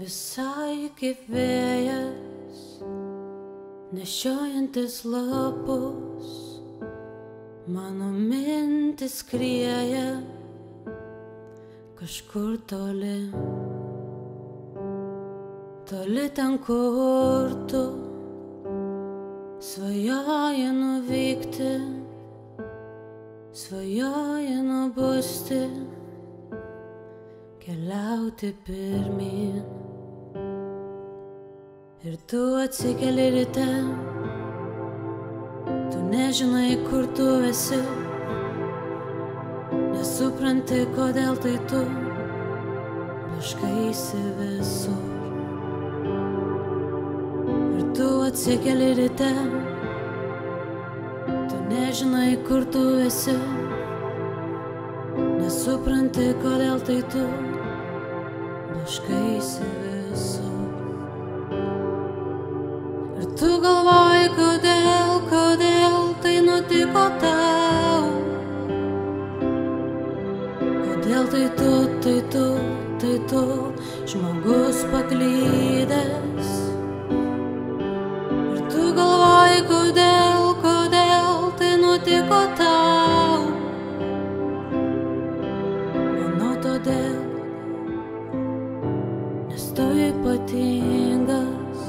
visai kaip vėjas, nešiojantis lapus, mano mintis skrieja kažkur toli, toli ten, kur tu svajoji nuvykti, svajoji nubusti, keliauti pirmin. Ir tu atsikeli ryte, tu nežinai, kur tu esi, nesupranti, kodėl tai tu blaškaisi visur. Ir tu atsikeli ryte, tu nežinai, kur tu esi, nesupranti, kodėl tai tu blaškaisi visur. Ir tu galvoji, kodėl, kodėl tai nutiko tau. Kodėl tai tu, tai tu, tai tu, žmogus paklydęs. Ir tu galvoji, kodėl, kodėl tai nutiko tau. Nes tu ypatingas.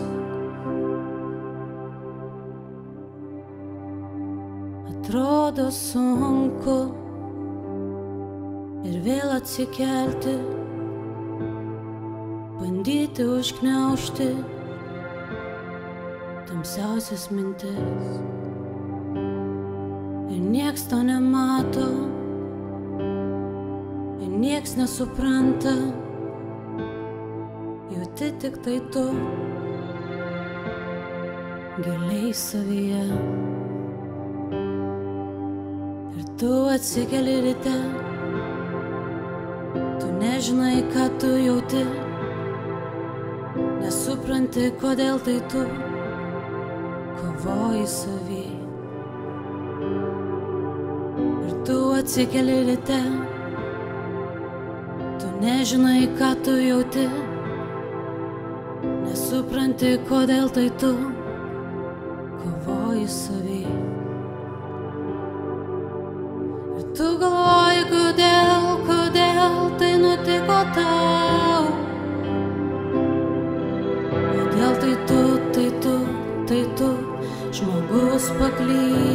Atrodo sunku ir vėl atsikelti, bandyti užkneušti tamsiausias mintis. Ir nieks to nemato, ir nieks nesupranta, jauti tik tai tu. Giliai savyje. Ir tu atsikeli ryte, tu nežinai, ką tu jauti, nesupranti, kodėl tai tu. Kovoji savy. Ir tu atsikeli ryte, tu nežinai, ką tu jauti, nesupranti, kodėl tai tu kovoji savy. Ir tu galvoji, kodėl, kodėl tai nutiko tau. Kodėl tai tu, tai tu, tai tu, žmogus paklydęs.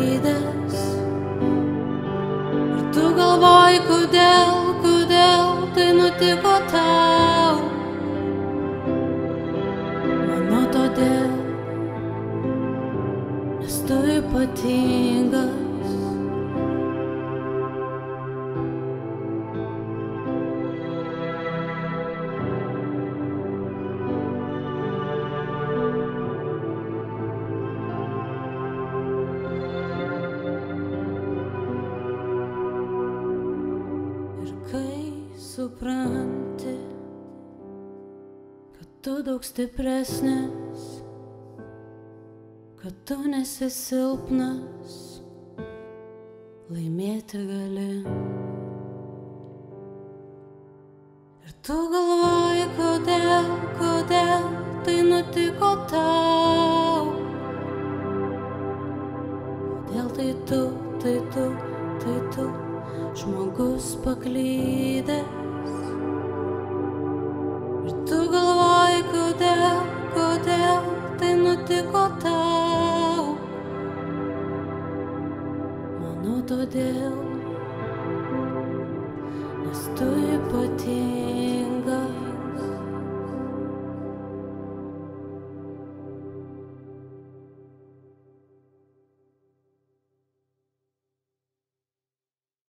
Tu ypatingas. Ir kai supranti, kad tu daug stipresnis, kad tu nesi silpnas, laimėti gali. Ir tu galvoji, kodėl, kodėl tai nutiko tau. Kodėl tai tu, tai tu, tai tu, žmogus paklydęs. Ir tu galvoji, kodėl, kodėl tai nutiko tau. manau todėl, nes tu ypatingai.